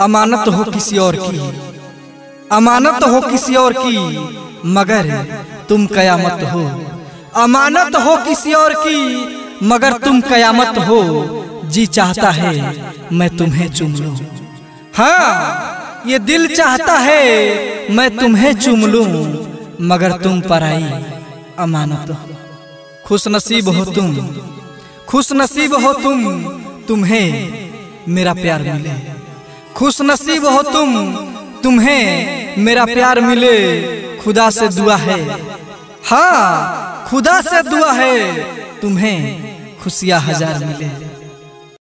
अमानत हो किसी और की। अमानत हो किसी और की, मगर तुम कयामत हो। अमानत हो किसी और की, मगर तुम कयामत हो। जी चाहता है, मैं तुम्हें चुम लूँ। हाँ ये दिल चाहता है, मैं तुम्हें चुम लूँ। मगर तुम पर आई अमानत हो। खुश नसीब हो तुम खुश नसीब हो तुम, तुम्हें मेरा प्यार मिले। खुश नसीब हो तुम। तुम्हें मेरा प्यार मिले, खुदा से दुआ है। हाँ खुदा से दुआ है, तुम्हें खुशियाँ हज़ार मिले।